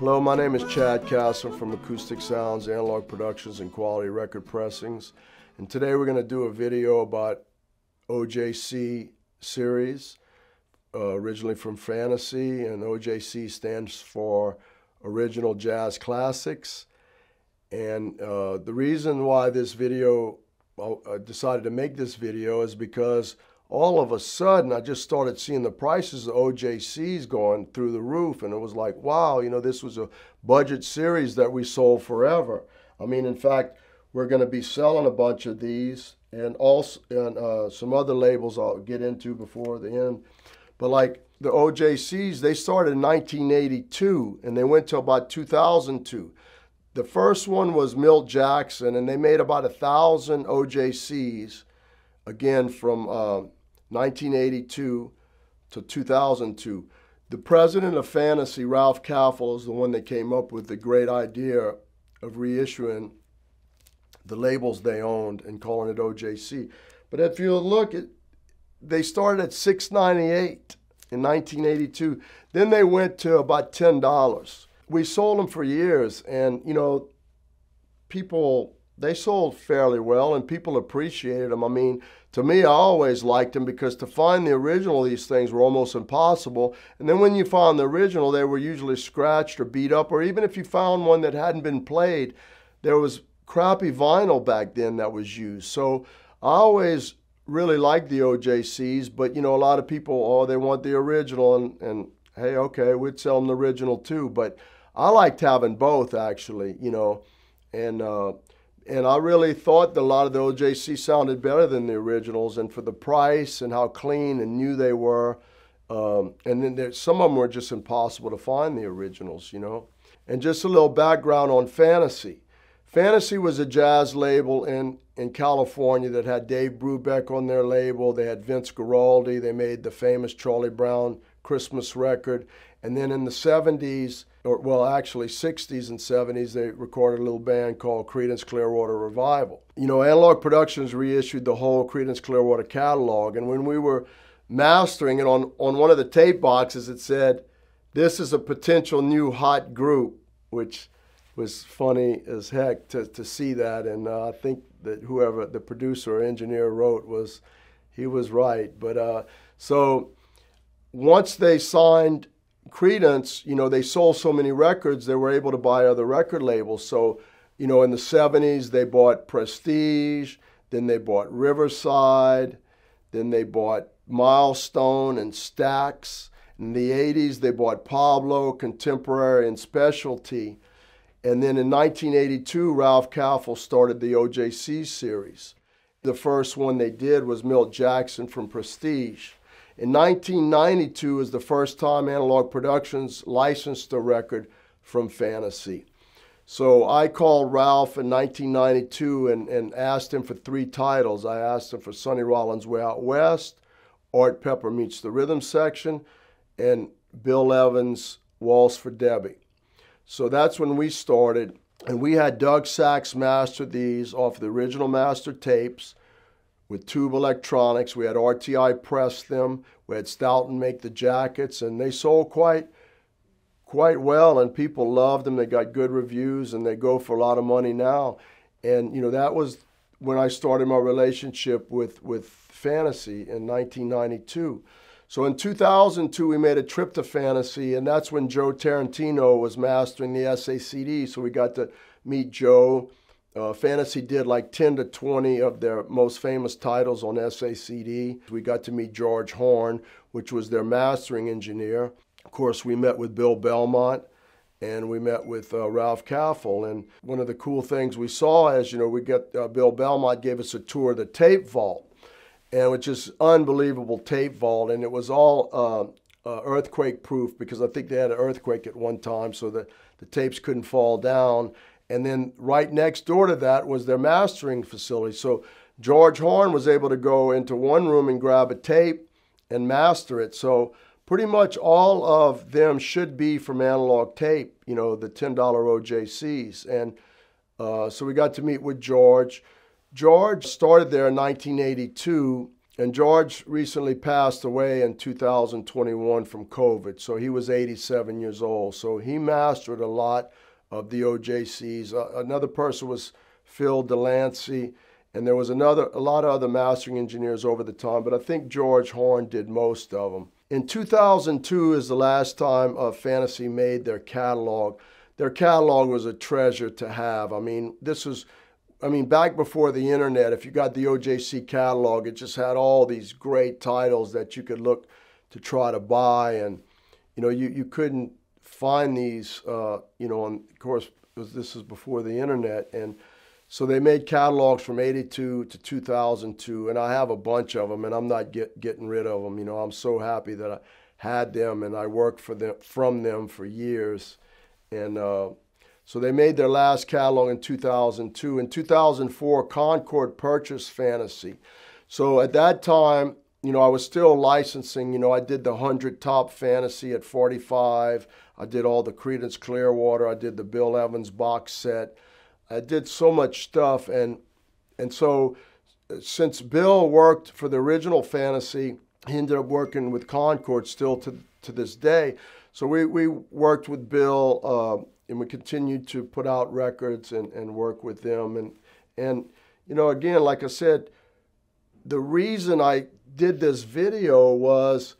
Hello, my name is Chad Kassem from Acoustic Sounds, Analog Productions, and Quality Record Pressings. And today we're going to do a video about OJC series, uh, originally from Fantasy, and OJC stands for Original Jazz Classics. And uh, the reason why this video, uh, I decided to make this video is because all of a sudden I just started seeing the prices of OJCs going through the roof, and it was like, wow, you know, this was a budget series that we sold forever. I mean, in fact, we're going to be selling a bunch of these and also and uh, some other labels I'll get into before the end. But like the OJCs, they started in 1982 and they went to about 2002. The first one was Milt Jackson, and they made about a thousand OJCs, again from uh, 1982 to 2002. The president of Fantasy, Ralph Kaffel, is the one that came up with the great idea of reissuing the labels they owned and calling it OJC. But if you look at, they started at 698 in 1982. Then they went to about $10. We sold them for years, and you know, people they sold fairly well and people appreciated them. I mean, to me, I always liked them because to find the original these things were almost impossible. And then when you found the original, they were usually scratched or beat up, or even if you found one that hadn't been played, there was crappy vinyl back then that was used. So I always really liked the OJCs, but you know, a lot of people, oh, they want the original, and, and hey, okay, we'd sell them the original too. But I liked having both actually, you know, and uh, and I really thought that a lot of the OJC sounded better than the originals, and for the price and how clean and new they were, um, and then there, some of them were just impossible to find the originals, you know. And just a little background on Fantasy. Fantasy was a jazz label in, in California that had Dave Brubeck on their label. They had Vince Guaraldi. They made the famous Charlie Brown Christmas record. And then in the 70s, or well, actually 60s and 70s, they recorded a little band called Creedence Clearwater Revival. You know, Analog Productions reissued the whole Creedence Clearwater catalog, and when we were mastering it on, on one of the tape boxes, it said, This is a potential new hot group, which was funny as heck to, to see that. And uh, I think that whoever the producer or engineer wrote was, he was right. But uh, so once they signed Creedence, you know, they sold so many records, they were able to buy other record labels. So, you know, in the 70s, they bought Prestige, then they bought Riverside, then they bought Milestone and Stax. In the 80s, they bought Pablo, Contemporary, and Specialty. And then in 1982, Ralph Kaffel started the OJC series. The first one they did was Milt Jackson from Prestige. In 1992 was the first time Analog Productions licensed a record from Fantasy. So I called Ralph in 1992 and, and asked him for three titles. I asked him for Sonny Rollins' Way Out West, Art Pepper Meets the Rhythm Section, and Bill Evans' Waltz for Debby. So that's when we started. And we had Doug Sax master these off the original master tapes with Tube Electronics. We had RTI press them. We had Stoughton make the jackets, and they sold quite quite well, and people loved them. They got good reviews, and they go for a lot of money now. And you know that was when I started my relationship with with Fantasy in 1992. So in 2002, we made a trip to Fantasy, and that's when Joe Tarantino was mastering the SACD. So we got to meet Joe uh, Fantasy did like 10 to 20 of their most famous titles on SACD. We got to meet George Horn, which was their mastering engineer. Of course, we met with Bill Belmont and we met with uh, Ralph Kaffel. And one of the cool things we saw is, you know, we got uh, Bill Belmont gave us a tour of the tape vault, and which is unbelievable tape vault, and it was all uh, uh, earthquake proof because I think they had an earthquake at one time, so that the tapes couldn't fall down. And then right next door to that was their mastering facility. So George Horn was able to go into one room and grab a tape and master it. So pretty much all of them should be from analog tape, you know, the $10 OJCs. And uh, so we got to meet with George. George started there in 1982 and George recently passed away in 2021 from COVID, so he was 87 years old. So he mastered a lot of the OJCs. Uh, another person was Phil De Lancie, and there was another a lot of other mastering engineers over the time, but I think George Horn did most of them. In 2002 is the last time uh, Fantasy made their catalog. Their catalog was a treasure to have. I mean, this was I mean, back before the internet, if you got the OJC catalog, it just had all these great titles that you could look to try to buy. And, you know, you, you couldn't find these, uh, you know, and of course, this is before the internet. And so they made catalogs from 82 to 2002. And I have a bunch of them, and I'm not get, getting rid of them. You know, I'm so happy that I had them and I worked for them, from them for years. And, uh, so they made their last catalog in 2002. In 2004, Concord purchased Fantasy. So at that time, you know, I was still licensing. You know, I did the 100 top fantasy at 45. I did all the Creedence Clearwater. I did the Bill Evans box set. I did so much stuff. And, and so since Bill worked for the original fantasy, he ended up working with Concord still to, to this day. So we, we worked with Bill uh, and we continued to put out records and, and work with them. And, and, you know, again, like I said, the reason I did this video was,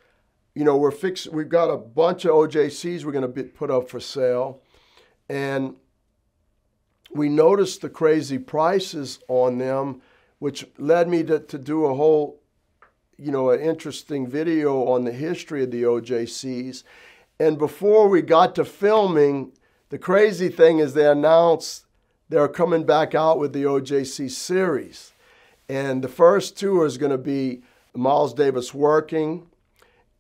you know, we're fixed, we've got a bunch of OJCs we're going to put up for sale. And we noticed the crazy prices on them, which led me to, to do a whole, you know, an interesting video on the history of the OJCs. And before we got to filming, the crazy thing is they announced they're coming back out with the OJC series. And the first tour is going to be Miles Davis Working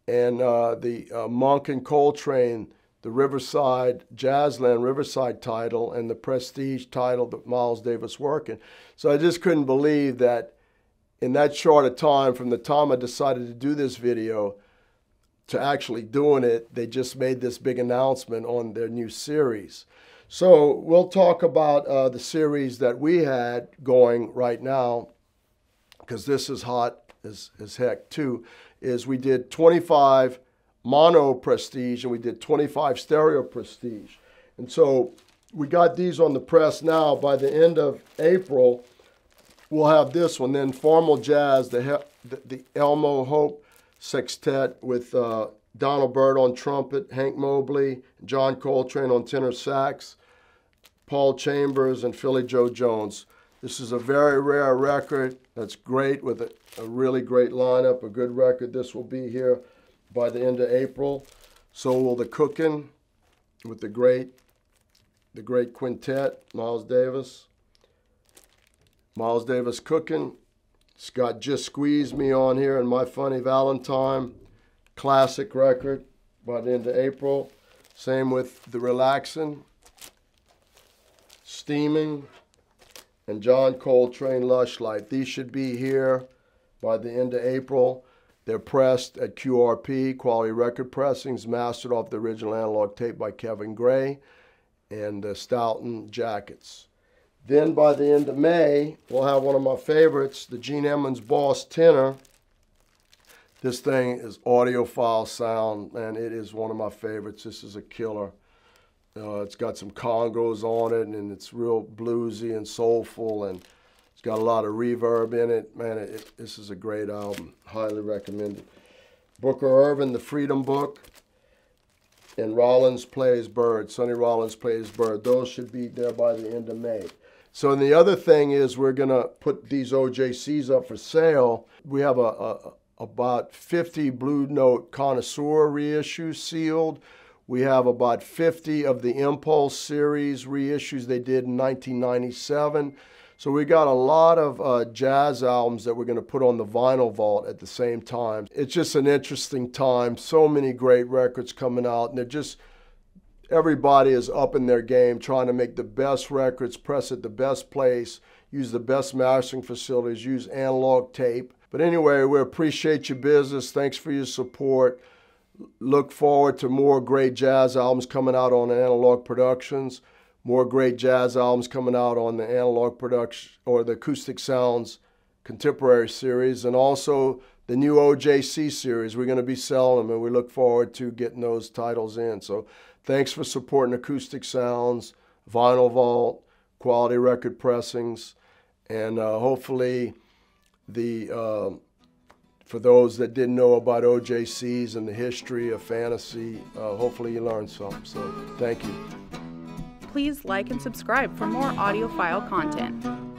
and uh, the uh, Monk and Coltrane, the Riverside, Jazzland Riverside title, and the Prestige title that Miles Davis Working. So I just couldn't believe that in that short a time from the time I decided to do this video to actually doing it, they just made this big announcement on their new series. So we'll talk about uh, the series that we had going right now, because this is hot as, as heck too, is we did 25 mono prestige and we did 25 stereo prestige. And so we got these on the press now. By the end of April, we'll have this one. Then Formal Jazz, the, the, Elmo Hope sextet with uh, Donald Byrd on trumpet, Hank Mobley, John Coltrane on tenor sax, Paul Chambers, and Philly Joe Jones. This is a very rare record that's great with a, a really great lineup, a good record. This will be here by the end of April. So will the cooking with the great the great quintet, Miles Davis. Miles Davis cooking, Scott just squeezed me on here in My Funny Valentine classic record by the end of April. Same with The Relaxing, Steaming, and John Coltrane Lush Life. These should be here by the end of April. They're pressed at QRP, Quality Record Pressings, mastered off the original analog tape by Kevin Gray, and the Stoughton Jackets. Then by the end of May, we'll have one of my favorites, the Gene Ammons Boss Tenor. This thing is audiophile sound, and it is one of my favorites. This is a killer. Uh, it's got some congas on it, and it's real bluesy and soulful, and it's got a lot of reverb in it. Man, it, it, this is a great album. Highly recommended. Booker Ervin, The Freedom Book, and Rollins Plays Bird. Sonny Rollins Plays Bird. Those should be there by the end of May. So the other thing is we're going to put these OJCs up for sale. We have a, a about 50 Blue Note Connoisseur reissues sealed. We have about 50 of the Impulse series reissues they did in 1997. So we got a lot of uh, jazz albums that we're going to put on the vinyl vault at the same time. It's just an interesting time. So many great records coming out, and they're just everybody is up in their game trying to make the best records, press at the best place, use the best mastering facilities, use analog tape. But anyway, we appreciate your business. Thanks for your support. Look forward to more great jazz albums coming out on Analog Productions, more great jazz albums coming out on the Analog Production or the Acoustic Sounds contemporary series, and also the new OJC series. We're going to be selling them, and we look forward to getting those titles in. So thanks for supporting Acoustic Sounds, Vinyl Vault, Quality Record Pressings, and uh, hopefully the uh, for those that didn't know about OJCs and the history of fantasy, uh, hopefully you learned something. So thank you. Please like and subscribe for more audiophile content.